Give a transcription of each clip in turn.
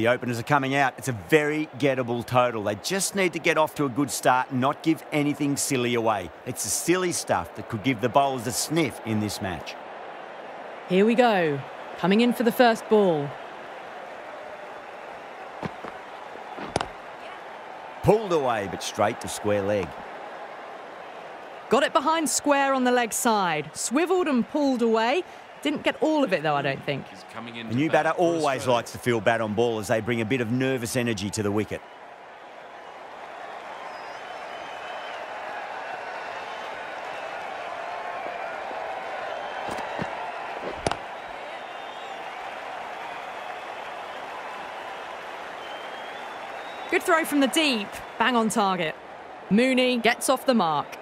The openers are coming out. It's a very gettable total. They just need to get off to a good start and not give anything silly away. It's the silly stuff that could give the bowlers a sniff in this match. Here we go. Coming in for the first ball. Pulled away, but straight to square leg. Got it behind square on the leg side. Swiveled and pulled away. Didn't get all of it, though, I don't think. A new batter always likes to feel bat on ball as they bring a bit of nervous energy to the wicket. Good throw from the deep. Bang on target. Mooney gets off the mark.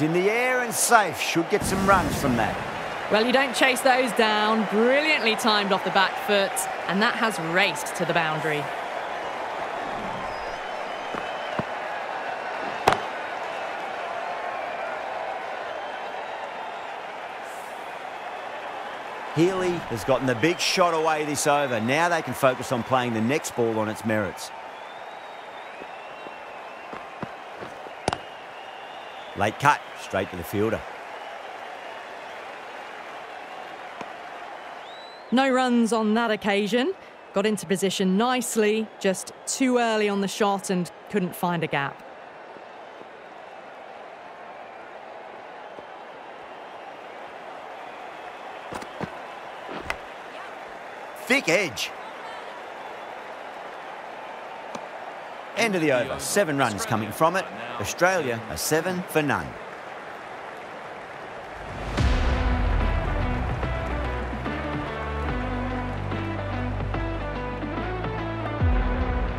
It's in the air and safe. Should get some runs from that. Well, you don't chase those down. Brilliantly timed off the back foot, and that has raced to the boundary. Healy has gotten the big shot away this over. Now they can focus on playing the next ball on its merits. Late cut, straight to the fielder. No runs on that occasion. Got into position nicely, just too early on the shot and couldn't find a gap. Thick edge. End of the over. Seven runs coming from it. Australia a seven for none.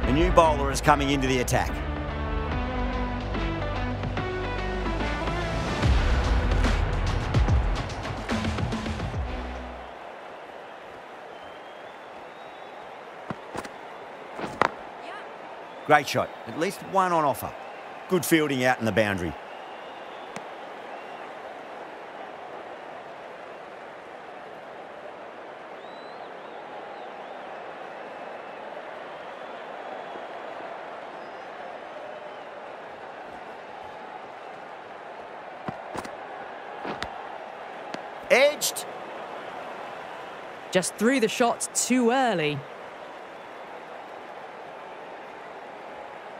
A new bowler is coming into the attack. Great shot. At least one on offer. Good fielding out in the boundary. Edged. Just threw the shot too early.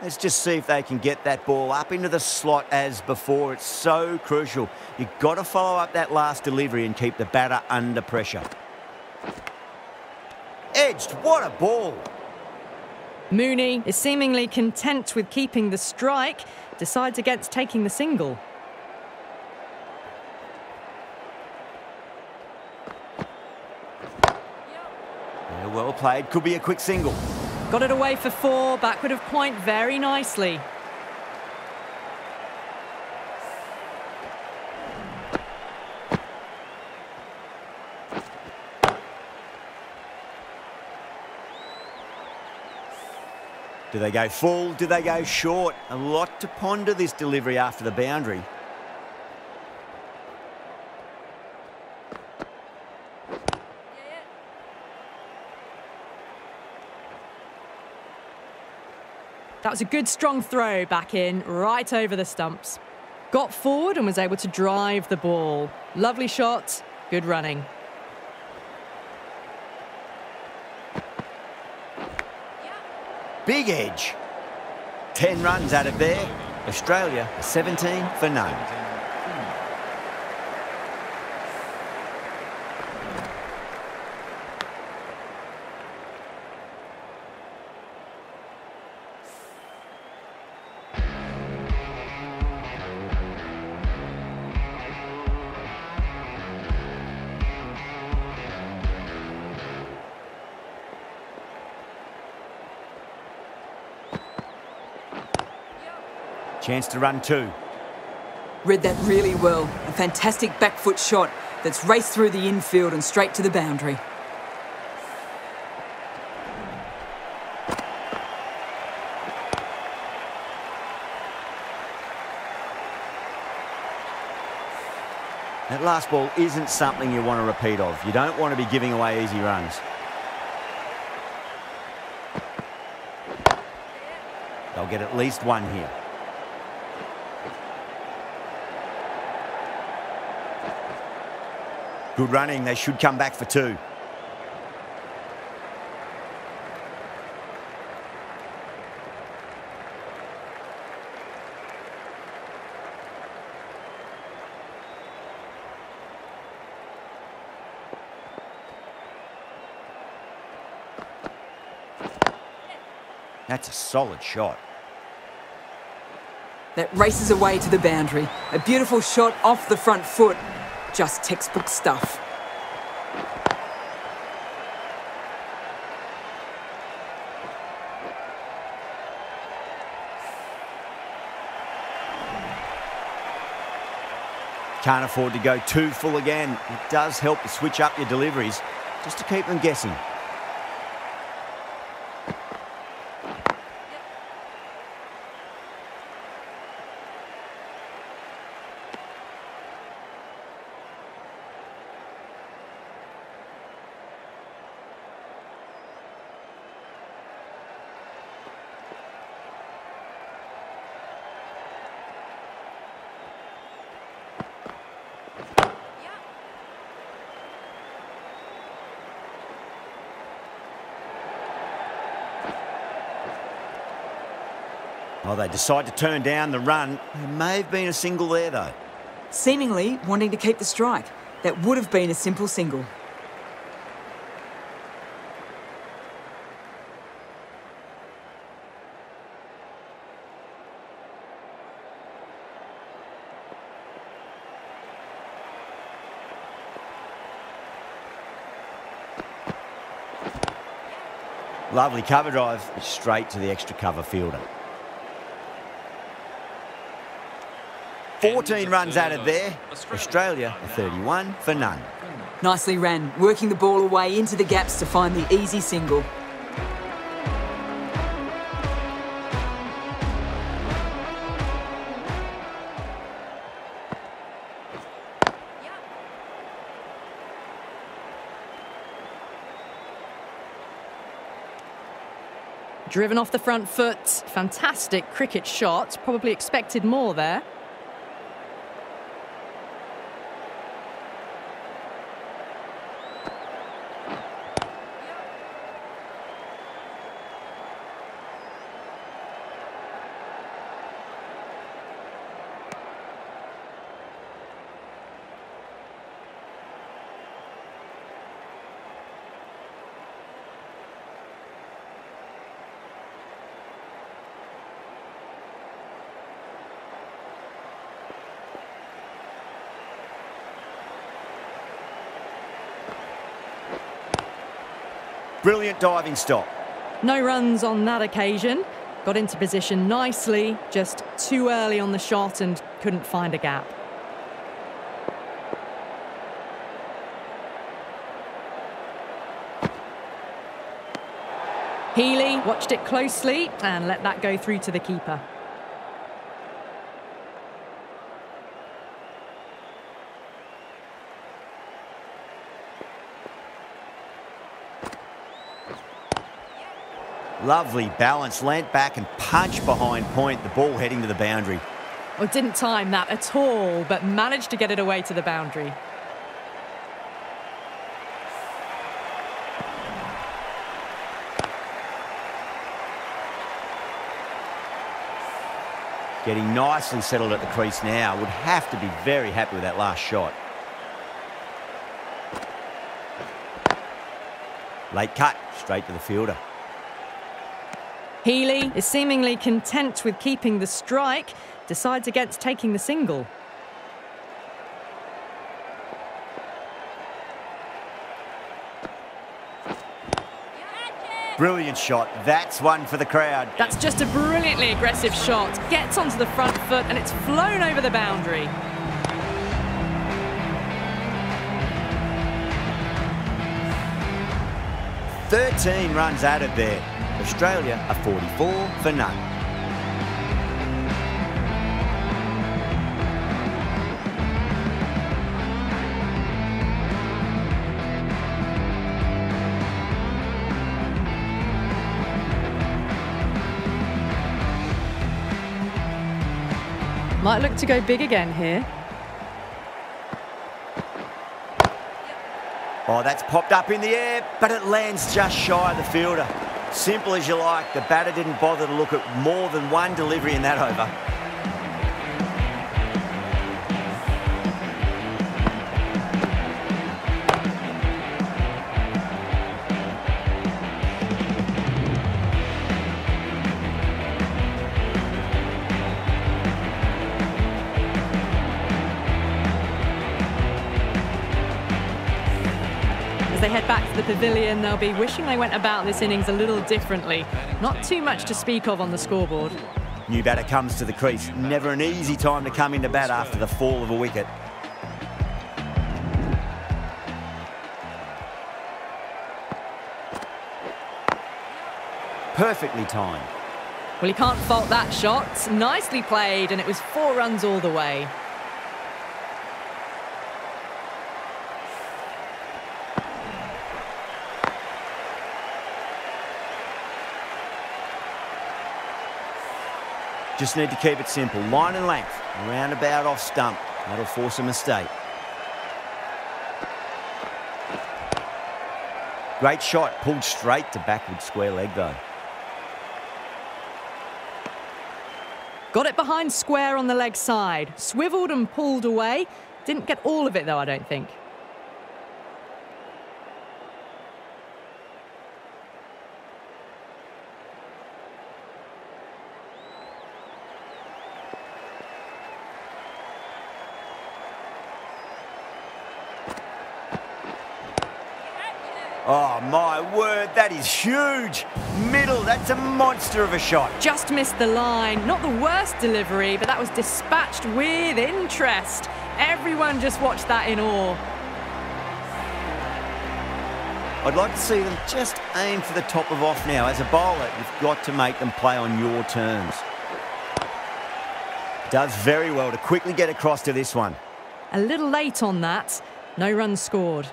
Let's just see if they can get that ball up into the slot as before. It's so crucial. You've got to follow up that last delivery and keep the batter under pressure. Edged, what a ball. Mooney is seemingly content with keeping the strike, decides against taking the single. Yeah, well played. Could be a quick single. Got it away for four, backward of point very nicely. Do they go full? Do they go short? A lot to ponder this delivery after the boundary. That was a good strong throw back in, right over the stumps. Got forward and was able to drive the ball. Lovely shot, good running. Big edge. 10 runs out of there. Australia 17 for none. Chance to run two. Read that really well. A fantastic back foot shot that's raced through the infield and straight to the boundary. That last ball isn't something you want to repeat of. You don't want to be giving away easy runs. They'll get at least one here. Good running. They should come back for two. That's a solid shot. That races away to the boundary. A beautiful shot off the front foot. Just textbook stuff. Can't afford to go too full again. It does help to switch up your deliveries just to keep them guessing. Well, they decide to turn down the run. There may have been a single there, though. Seemingly wanting to keep the strike. That would have been a simple single. Lovely cover drive, straight to the extra cover fielder. 14 runs added there. Australia 31 for none. Nicely ran, working the ball away into the gaps to find the easy single. Driven off the front foot. Fantastic cricket shot. Probably expected more there. Brilliant diving stop. No runs on that occasion. Got into position nicely, just too early on the shot and couldn't find a gap. Healy watched it closely and let that go through to the keeper. Lovely balance, leant back and punch behind point, the ball heading to the boundary. Well, didn't time that at all, but managed to get it away to the boundary. Getting nicely settled at the crease now. Would have to be very happy with that last shot. Late cut, straight to the fielder. Healy is seemingly content with keeping the strike, decides against taking the single. Brilliant shot. That's one for the crowd. That's just a brilliantly aggressive shot. Gets onto the front foot and it's flown over the boundary. Thirteen runs added there. Australia are 44 for none. Might look to go big again here. Oh, that's popped up in the air, but it lands just shy of the fielder. Simple as you like, the batter didn't bother to look at more than one delivery in that over. The pavilion, they'll be wishing they went about this innings a little differently. Not too much to speak of on the scoreboard. New batter comes to the crease. Never an easy time to come into bat after the fall of a wicket. Perfectly timed. Well, he can't fault that shot. Nicely played, and it was four runs all the way. Just need to keep it simple. Line and length. Roundabout off stump. That'll force a mistake. Great shot. Pulled straight to backward square leg, though. Got it behind square on the leg side. Swiveled and pulled away. Didn't get all of it, though, I don't think. Oh, my word, that is huge. Middle, that's a monster of a shot. Just missed the line. Not the worst delivery, but that was dispatched with interest. Everyone just watched that in awe. I'd like to see them just aim for the top of off now. As a bowler, you've got to make them play on your terms. Does very well to quickly get across to this one. A little late on that. No runs scored.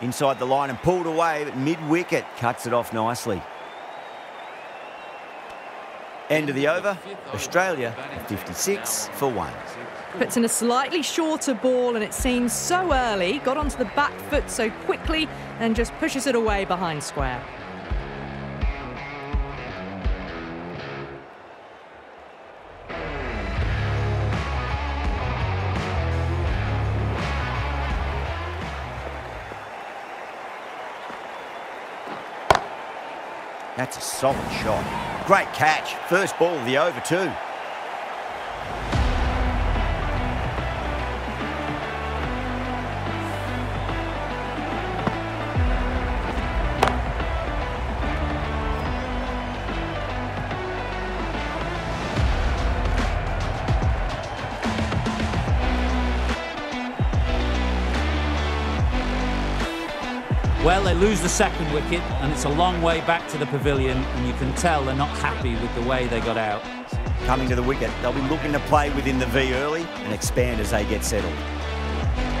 Inside the line and pulled away, but mid-wicket cuts it off nicely. End of the over, Australia 56 for one. Puts in a slightly shorter ball and it seems so early, got onto the back foot so quickly and just pushes it away behind square. Solid shot. Great catch. First ball of the over too. Well, they lose the second wicket, and it's a long way back to the pavilion, and you can tell they're not happy with the way they got out. Coming to the wicket, they'll be looking to play within the V early and expand as they get settled.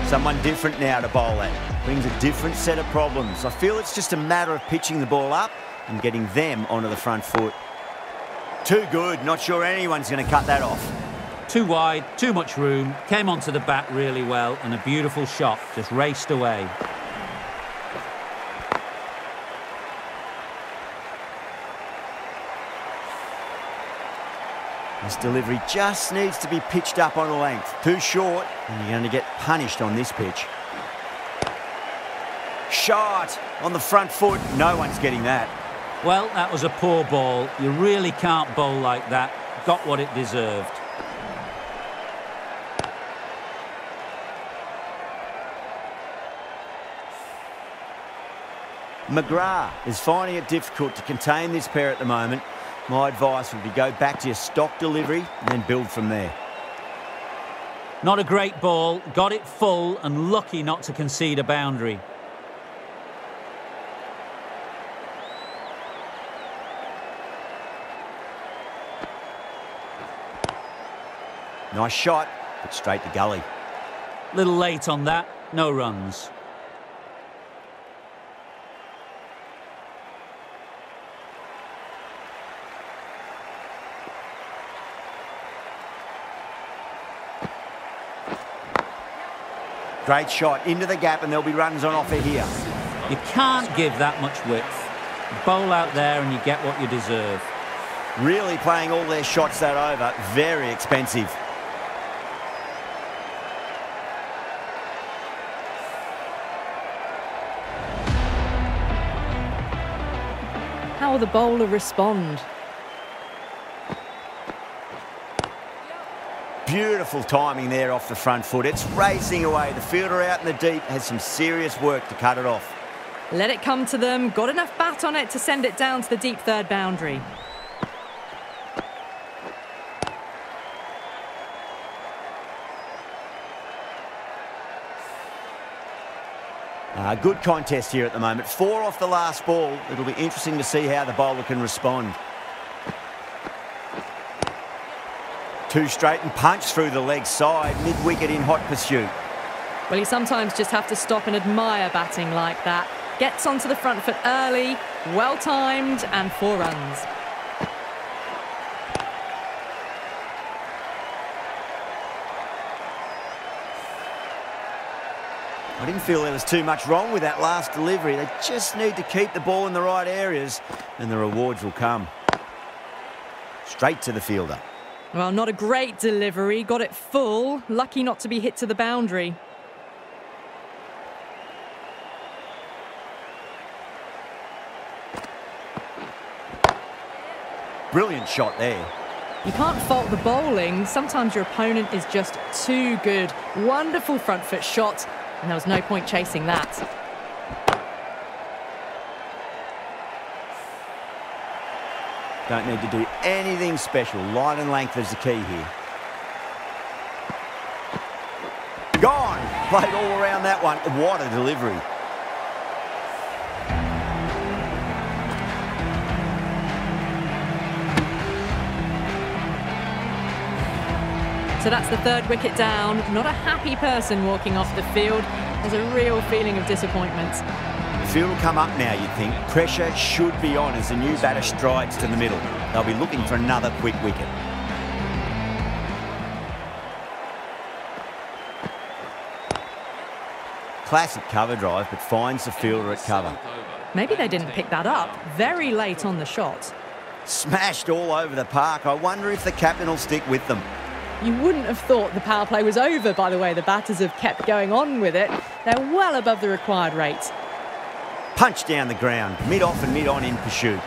Someone different now to bowl at. Brings a different set of problems. I feel it's just a matter of pitching the ball up and getting them onto the front foot. Too good. Not sure anyone's going to cut that off. Too wide, too much room, came onto the bat really well, and a beautiful shot just raced away. His delivery just needs to be pitched up on a length. Too short, and you're going to get punished on this pitch. Shot on the front foot. No one's getting that. Well, that was a poor ball. You really can't bowl like that. Got what it deserved. McGrath is finding it difficult to contain this pair at the moment. My advice would be go back to your stock delivery and then build from there. Not a great ball, got it full and lucky not to concede a boundary. Nice shot, but straight to gully. Little late on that, no runs. Great shot into the gap, and there'll be runs on offer here. You can't give that much width. Bowl out there and you get what you deserve. Really playing all their shots that over. Very expensive. How will the bowler respond? Beautiful timing there off the front foot. It's racing away. The fielder out in the deep has some serious work to cut it off. Let it come to them. Got enough bat on it to send it down to the deep third boundary. Uh, good contest here at the moment. Four off the last ball. It'll be interesting to see how the bowler can respond. Two straight and punch through the leg side, mid-wicket in hot pursuit. Well, you sometimes just have to stop and admire batting like that. Gets onto the front foot early, well timed, and four runs. I didn't feel there was too much wrong with that last delivery. They just need to keep the ball in the right areas and the rewards will come. Straight to the fielder. Well, not a great delivery. Got it full. Lucky not to be hit to the boundary. Brilliant shot there. You can't fault the bowling. Sometimes your opponent is just too good. Wonderful front foot shot, and there was no point chasing that. Don't need to do anything special. Line and length is the key here. Gone. Played all around that one. What a delivery. So that's the third wicket down. Not a happy person walking off the field. There's a real feeling of disappointment. Field will come up now, you'd think. Pressure should be on as the new batter strides to the middle. They'll be looking for another quick wicket. Classic cover drive, but finds the fielder at cover. Maybe they didn't pick that up. Very late on the shot. Smashed all over the park. I wonder if the captain will stick with them. You wouldn't have thought the power play was over by the way the batters have kept going on with it. They're well above the required rate. Punch down the ground, mid-off and mid-on in pursuit.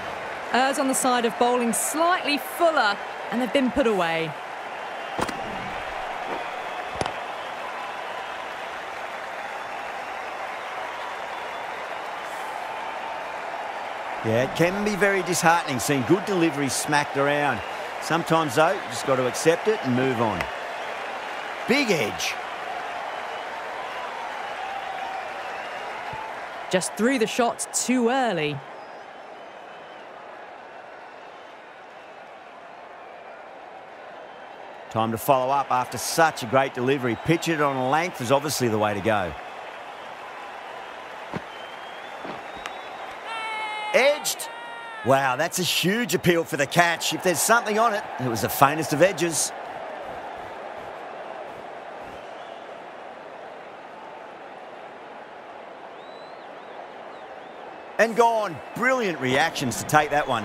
Ers on the side of bowling slightly fuller, and they've been put away. Yeah, it can be very disheartening seeing good deliveries smacked around. Sometimes, though, you just got to accept it and move on. Big edge. Just threw the shot too early. Time to follow up after such a great delivery. Pitch it on a length is obviously the way to go. Edged. Wow, that's a huge appeal for the catch. If there's something on it, it was the faintest of edges. And gone. Brilliant reactions to take that one.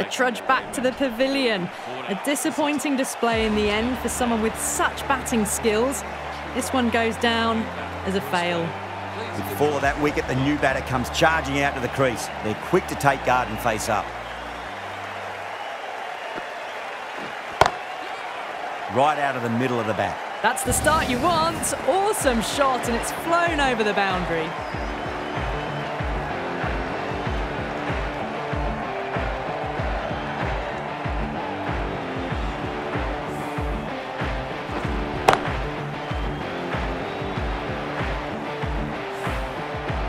A trudge back to the pavilion. A disappointing display in the end for someone with such batting skills. This one goes down as a fail. Before that wicket, the new batter comes charging out to the crease. They're quick to take guard and face up. Right out of the middle of the bat. That's the start you want. Awesome shot, and it's flown over the boundary.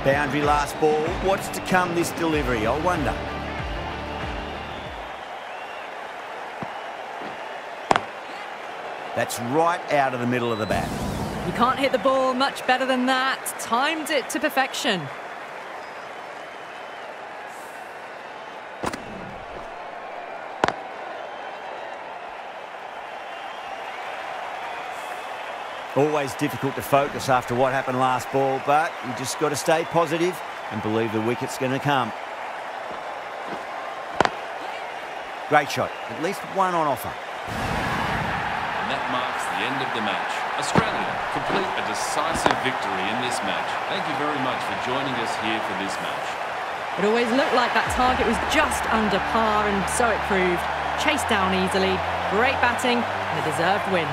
Boundary last ball. What's to come this delivery? I wonder. That's right out of the middle of the bat. You can't hit the ball much better than that. Timed it to perfection. Always difficult to focus after what happened last ball, but you just got to stay positive and believe the wicket's going to come. Great shot. At least one on offer. That marks the end of the match. Australia complete a decisive victory in this match. Thank you very much for joining us here for this match. It always looked like that target was just under par, and so it proved. Chased down easily, great batting, and a deserved win.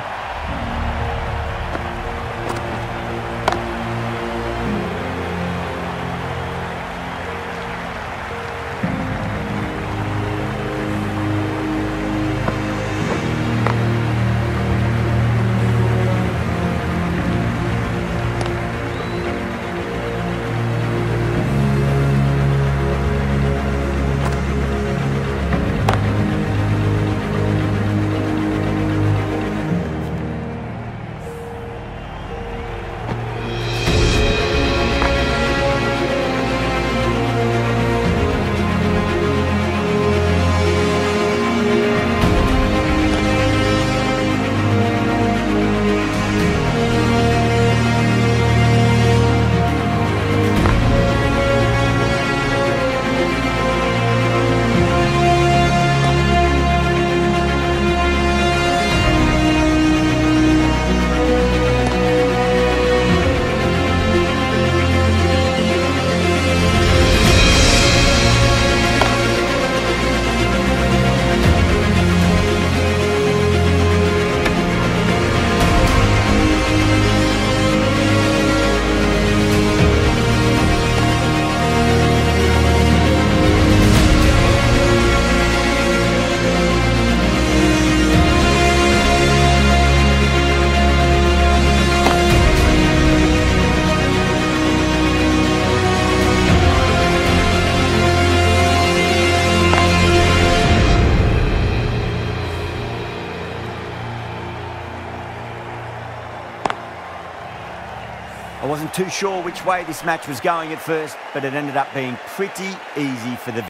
Which way this match was going at first, but it ended up being pretty easy for the